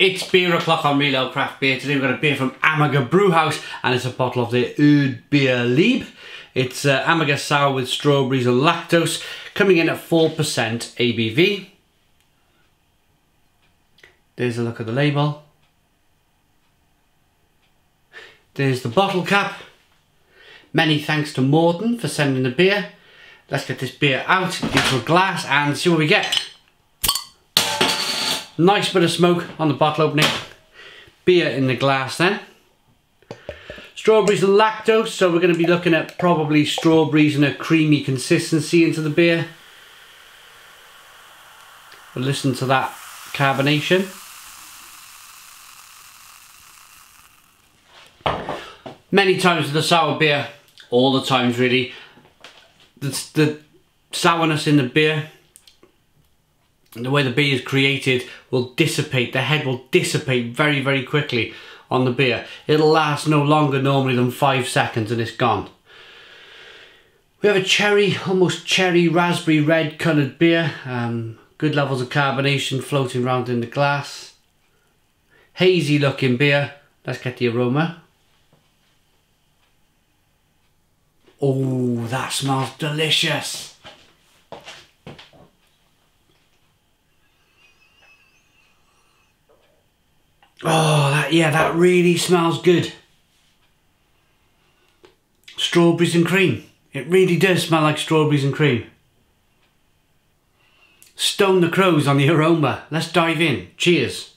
It's beer o'clock on Real Ale Craft Beer. Today we've got a beer from Amager Brewhouse and it's a bottle of the Erdbeer Lieb. It's uh, Amager Sour with strawberries and lactose, coming in at 4% ABV. There's a look at the label. There's the bottle cap. Many thanks to Morton for sending the beer. Let's get this beer out into a glass and see what we get. Nice bit of smoke on the bottle opening. Beer in the glass then. Strawberries and lactose, so we're going to be looking at probably strawberries and a creamy consistency into the beer. We'll listen to that carbonation. Many times with the sour beer, all the times really, the, the sourness in the beer the way the beer is created will dissipate, the head will dissipate very, very quickly on the beer. It'll last no longer normally than five seconds and it's gone. We have a cherry, almost cherry raspberry red coloured beer. Um, good levels of carbonation floating around in the glass. Hazy looking beer. Let's get the aroma. Oh, that smells delicious. Oh, that, yeah, that really smells good. Strawberries and cream. It really does smell like strawberries and cream. Stone the crows on the aroma. Let's dive in. Cheers.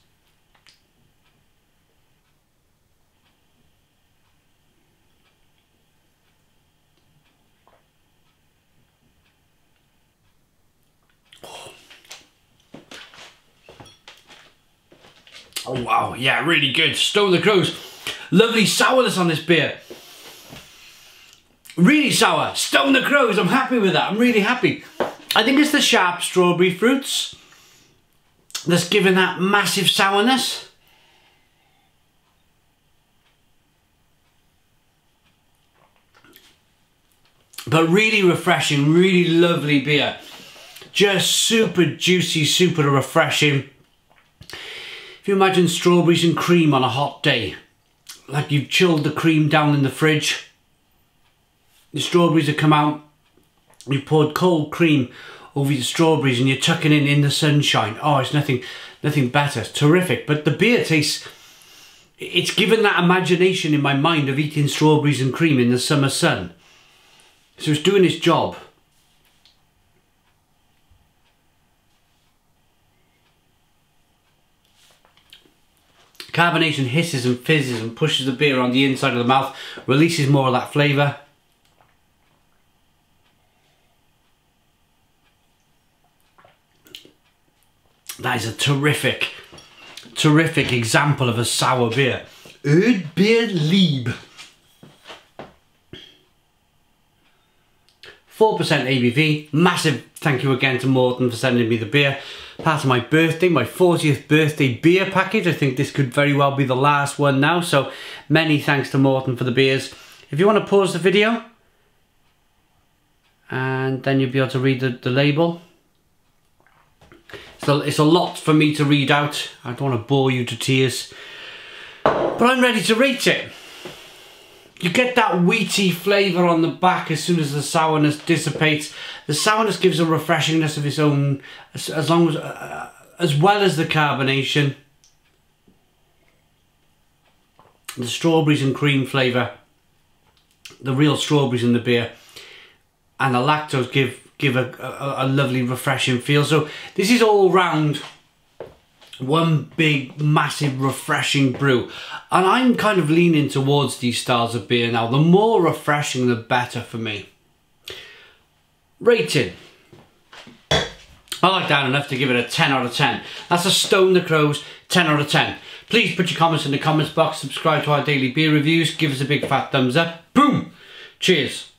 Oh wow, yeah, really good. Stone the Crows. Lovely sourness on this beer. Really sour. Stone the Crows, I'm happy with that. I'm really happy. I think it's the sharp strawberry fruits that's giving that massive sourness. But really refreshing, really lovely beer. Just super juicy, super refreshing. If you imagine strawberries and cream on a hot day, like you've chilled the cream down in the fridge, the strawberries have come out, you've poured cold cream over your strawberries and you're tucking in in the sunshine. Oh, it's nothing, nothing better. It's terrific. But the beer tastes, it's given that imagination in my mind of eating strawberries and cream in the summer sun. So it's doing its job. Carbonation hisses and fizzes and pushes the beer on the inside of the mouth, releases more of that flavour. That is a terrific, terrific example of a sour beer. Erdbeer Lieb. 4% ABV. Massive thank you again to Morton for sending me the beer part of my birthday, my 40th birthday beer package. I think this could very well be the last one now. So many thanks to Morton for the beers. If you want to pause the video, and then you'll be able to read the, the label. So it's a lot for me to read out. I don't want to bore you to tears. But I'm ready to rate it. You get that wheaty flavour on the back as soon as the sourness dissipates. The sourness gives a refreshingness of its own, as, as long as, uh, as well as the carbonation. The strawberries and cream flavour, the real strawberries in the beer, and the lactose give give a, a, a lovely refreshing feel. So this is all round one big massive refreshing brew. And I'm kind of leaning towards these styles of beer now. The more refreshing the better for me. Rating. I like that enough to give it a 10 out of 10 that's a Stone the Crows 10 out of 10 please put your comments in the comments box. Subscribe to our daily beer reviews. Give us a big fat thumbs up. Boom. Cheers